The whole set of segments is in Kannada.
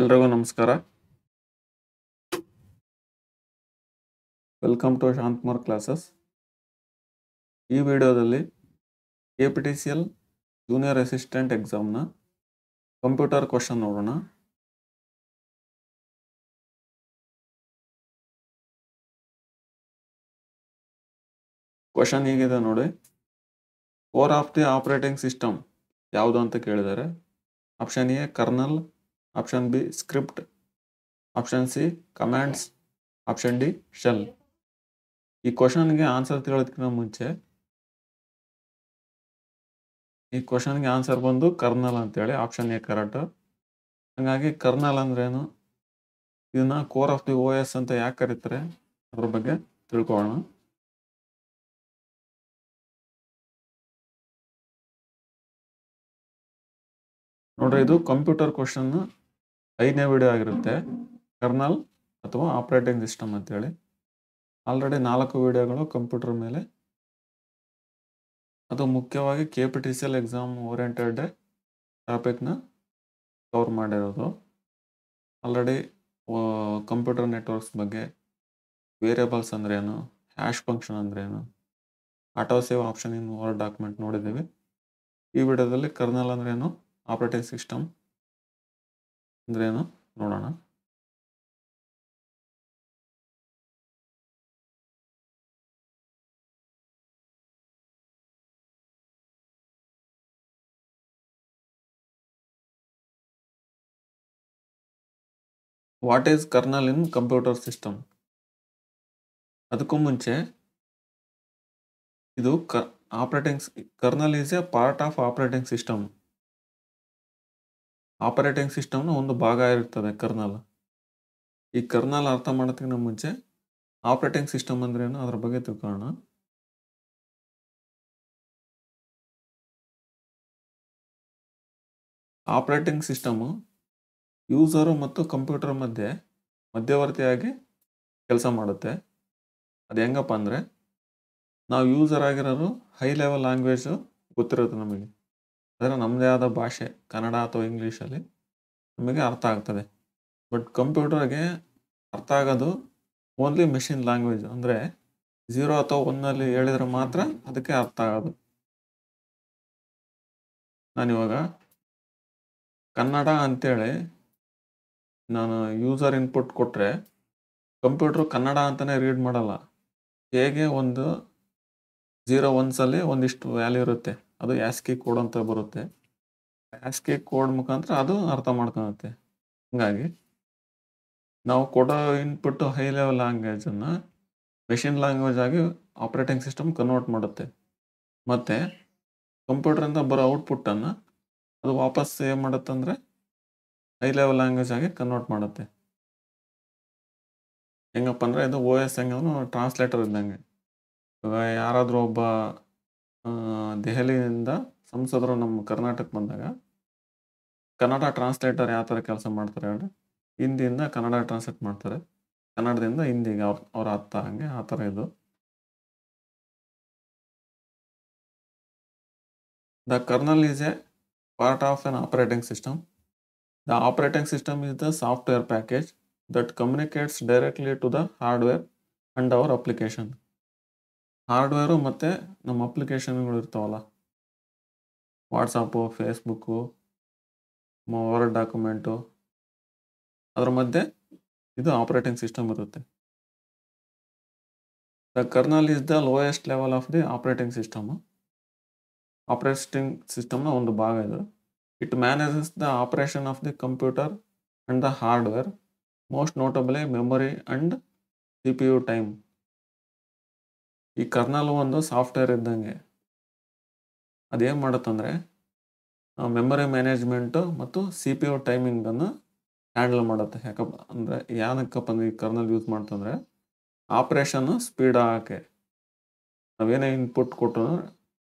ಎಲ್ರಿಗೂ ನಮಸ್ಕಾರ. ವೆಲ್ಕಮ್ ಟು ಶಾಂತಕುಮಾರ್ ಕ್ಲಾಸಸ್ ಈ ವಿಡಿಯೋದಲ್ಲಿ K P T C L junior assistant ಎಕ್ಸಾಮ್ನ computer question ನೋಡೋಣ. ಕ್ವಶನ್ ಹೀಗಿದೆ ನೋಡಿ. Four of the operating system ಯಾವುದು ಅಂತ ಕೇಳಿದ್ದಾರೆ option A kernel option B script option C commands option D shell ಈ ಕ್ವಶನ್ಗೆ ಆನ್ಸರ್ ತಿಳೋದಕ್ಕಿಂತ ಮುಂಚೆ ಈ ಕ್ವಶನ್ಗೆ ಆನ್ಸರ್ ಬಂದು ಕರ್ನಲ್ ಅಂತೇಳಿ ಆಪ್ಷನ್ ಎ ಕರೆಕ್ಟ್ ಹಾಗಾಗಿ ಕರ್ನಲ್ ಅಂದ್ರೇನು ಇದನ್ನ core of the O S ಅಂತ ಯಾಕೆ ಕರೀತಾರೆ? ಅದ್ರ ಬಗ್ಗೆ ತಿಳ್ಕೊಳ್ಳೋಣ. ನೋಡ್ರಿ, ಇದು ಕಂಪ್ಯೂಟರ್ ಕ್ವಶನ್ ಐದನೇ ವಿಡಿಯೋ ಆಗಿರುತ್ತೆ. ಕರ್ನಲ್ ಅಥವಾ ಆಪ್ರೇಟಿಂಗ್ ಸಿಸ್ಟಮ್ ಅಂತೇಳಿ. ಆಲ್ರೆಡಿ ನಾಲ್ಕು ವಿಡಿಯೋಗಳು ಕಂಪ್ಯೂಟರ್ ಮೇಲೆ. ಅದು ಮುಖ್ಯವಾಗಿ K P T C L exam oriented ಟಾಪಿಕ್ನ cover ಮಾಡಿರೋದು. ಆಲ್ರೆಡಿ ಕಂಪ್ಯೂಟರ್ ನೆಟ್ವರ್ಕ್ಸ್ ಬಗ್ಗೆ ವೇರಿಯಬಲ್ಸ್ ಅಂದ್ರೇನು ಹ್ಯಾಶ್ ಫಂಕ್ಷನ್ ಅಂದ್ರೇನು auto save option in word document ನೋಡಿದ್ದೀವಿ. ಈ ವಿಡಿಯೋದಲ್ಲಿ ಕರ್ನಲ್ ಅಂದ್ರೇನು ಆಪ್ರೇಟಿಂಗ್ ಸಿಸ್ಟಮ್ ಅಂದ್ರೇನು ನೋಡೋಣ. What is kernel in computer system ಅದಕ್ಕೂ ಮುಂಚೆ ಇದು ಕ operating kernel is a part of operating system operating ಸಿಸ್ಟಮ್ನ ಒಂದು ಭಾಗ ಇರ್ತದೆ ಕರ್ನಲ್. ಈ ಕರ್ನಲ್ ಅರ್ಥ ಮಾಡೋದಕ್ಕಿಂತ ಮುಂಚೆ ಆಪರೇಟಿಂಗ್ ಸಿಸ್ಟಮ್ ಅಂದ್ರೇನು ಅದ್ರ ಬಗ್ಗೆ ತಿಳ್ಕೊಳ್ಳೋಣ. ಆಪರೇಟಿಂಗ್ ಸಿಸ್ಟಮು ಯೂಸರು ಮತ್ತು ಕಂಪ್ಯೂಟರ್ ಮಧ್ಯೆ ಮಧ್ಯವರ್ತಿಯಾಗಿ ಕೆಲಸ ಮಾಡುತ್ತೆ. ಅದು ಹೆಂಗಪ್ಪ ಅಂದರೆ ನಾವು ಯೂಸರ್ ಆಗಿರೋರು ಹೈ ಲೆವೆಲ್ ಲ್ಯಾಂಗ್ವೇಜು ಗೊತ್ತಿರುತ್ತೆ ನಮಗೆ. ಅಂದರೆ ನಮ್ಮದೇ ಆದ ಭಾಷೆ, ಕನ್ನಡ ಅಥವಾ ಇಂಗ್ಲೀಷಲ್ಲಿ ನಮಗೆ ಅರ್ಥ ಆಗ್ತದೆ. ಬಟ್ ಕಂಪ್ಯೂಟರ್ಗೆ ಅರ್ಥ ಆಗೋದು ಓನ್ಲಿ ಮೆಷಿನ್ ಲ್ಯಾಂಗ್ವೇಜ್ ಅಂದರೆ ಝೀರೋ ಅಥವಾ ಒನ್ನಲ್ಲಿ ಹೇಳಿದ್ರೆ ಮಾತ್ರ ಅದಕ್ಕೆ ಅರ್ಥ ಆಗೋದು. ನಾನಿವಾಗ ಕನ್ನಡ ಅಂತೇಳಿ ನಾನು ಯೂಸರ್ ಇನ್ಪುಟ್ ಕೊಟ್ಟರೆ ಕಂಪ್ಯೂಟ್ರು ಕನ್ನಡ ಅಂತಲೇ ರೀಡ್ ಮಾಡಲ್ಲ. ಹೇಗೆ ಒಂದು ಝೀರೋ ಒನ್ಸಲ್ಲಿ ಒಂದಿಷ್ಟು ವ್ಯಾಲ್ಯೂ ಇರುತ್ತೆ. ಅದು ಯಾಸ್ಕಿ ಕೋಡ್ ಅಂತ ಬರುತ್ತೆ. ಯಾಸ್ಕಿ ಕೋಡ್ ಮುಖಾಂತರ ಅದು ಅರ್ಥ ಮಾಡ್ಕೊಳುತ್ತೆ. ಹಂಗಾಗಿ ನಾವು ಕೊಡೋ ಇನ್ಪುಟ್ ಹೈ ಲೆವೆಲ್ ಲ್ಯಾಂಗ್ವೇಜನ್ನು ಮೆಷಿನ್ ಲ್ಯಾಂಗ್ವೇಜ್ ಆಗಿ ಆಪ್ರೇಟಿಂಗ್ ಸಿಸ್ಟಮ್ ಕನ್ವರ್ಟ್ ಮಾಡುತ್ತೆ. ಮತ್ತು ಕಂಪ್ಯೂಟ್ರಿಂದ ಬರೋ ಔಟ್ಪುಟ್ಟನ್ನು ಅದು ವಾಪಸ್ ಏನು ಮಾಡುತ್ತಂದರೆ ಹೈ ಲೆವೆಲ್ ಲ್ಯಾಂಗ್ವೇಜ್ ಆಗಿ ಕನ್ವರ್ಟ್ ಮಾಡುತ್ತೆ. ಹೆಂಗಪ್ಪ ಅಂದರೆ ಇದು ಓ ಎಸ್ ಹೆಂಗಂದ್ರೆ ಟ್ರಾನ್ಸ್ಲೇಟರ್ ಇದ್ದಂಗೆ. ಇವಾಗ ಯಾರಾದರೂ ಒಬ್ಬ ದೆಹಲಿಯಿಂದ ಸಂಸದರು ನಮ್ಮ ಕರ್ನಾಟಕ ಬಂದಾಗ, ಕನ್ನಡ ಟ್ರಾನ್ಸ್ಲೇಟರ್ ಯಾವ ಥರ ಕೆಲಸ ಮಾಡ್ತಾರೆ ಹೇಳಿ ಹಿಂದಿಯಿಂದ ಕನ್ನಡ ಟ್ರಾನ್ಸ್ಲೇಟ್ ಮಾಡ್ತಾರೆ. ಕನ್ನಡದಿಂದ ಹಿಂದಿಗೆ ಅವ್ರ ಅವ್ರ ಅತ್ತ ಹಂಗೆ ಆ ಥರ ಇದು. The kernel is a part of an operating system the operating system is the software package that communicates directly to the hardware and our application hardware ಮತ್ತು ನಮ್ಮ ಅಪ್ಲಿಕೇಶನ್ಗಳು ಇರ್ತಾವಲ್ಲ. WhatsApp Facebook word document. ಅದರ ಮಧ್ಯೆ ಇದು ಆಪ್ರೇಟಿಂಗ್ ಸಿಸ್ಟಮ್ ಇರುತ್ತೆ. The kernel is the lowest level of the operating system. Operating ಸಿಸ್ಟಮ್ನ ಒಂದು ಭಾಗ ಇದು. It manages the operation of the computer and the hardware, most notably memory and C P U time. ಈ ಕರ್ನಲ್ ಒಂದು ಸಾಫ್ಟ್ವೇರ್ ಇದ್ದಂಗೆ. ಅದೇನು ಮಾಡುತ್ತಂದರೆ ಮೆಮೊರಿ ಮ್ಯಾನೇಜ್ಮೆಂಟು ಮತ್ತು ಸಿ ಪಿ ಯು ಟೈಮಿಂಗನ್ನು ಹ್ಯಾಂಡಲ್ ಮಾಡುತ್ತೆ. ಯಾಕಪ್ಪ ಅಂದರೆ ಏನಕ್ಕಪ್ಪ ಅಂದರೆ ಈ ಕರ್ನಲ್ ಯೂಸ್ ಮಾಡ್ತಂದರೆ ಆಪ್ರೇಷನ್ನು ಸ್ಪೀಡ್ ಆಗೋಕ್ಕೆ ನಾವೇನೇ ಇನ್ಪುಟ್ ಕೊಟ್ಟು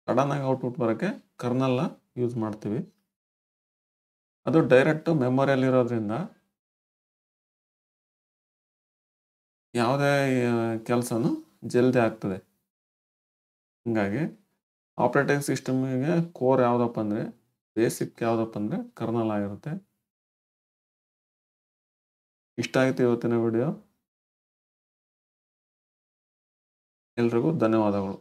ಸಡನ್ನಾಗಿ ಔಟ್ಪುಟ್ ಬರೋಕ್ಕೆ ಕರ್ನಲ್ನ ಯೂಸ್ ಮಾಡ್ತೀವಿ. ಅದು ಡೈರೆಕ್ಟು ಮೆಮೊರಿಯಲ್ಲಿರೋದ್ರಿಂದ ಯಾವುದೇ ಕೆಲಸನೂ ಜಲ್ದಿ ಆಗ್ತದೆ. ಹೀಗಾಗಿ ಆಪ್ರೇಟಿಂಗ್ ಸಿಸ್ಟಮ್ಗೆ ಕೋರ್ ಯಾವುದಪ್ಪ ಅಂದರೆ ಬೇಸಿಕ್ ಯಾವುದಪ್ಪ ಅಂದರೆ ಕರ್ನಲ್ ಆಗಿರುತ್ತೆ. ಇಷ್ಟ ಆಯಿತು ಇವತ್ತಿನ ವಿಡಿಯೋ ಎಲ್ರಿಗೂ ಧನ್ಯವಾದಗಳು.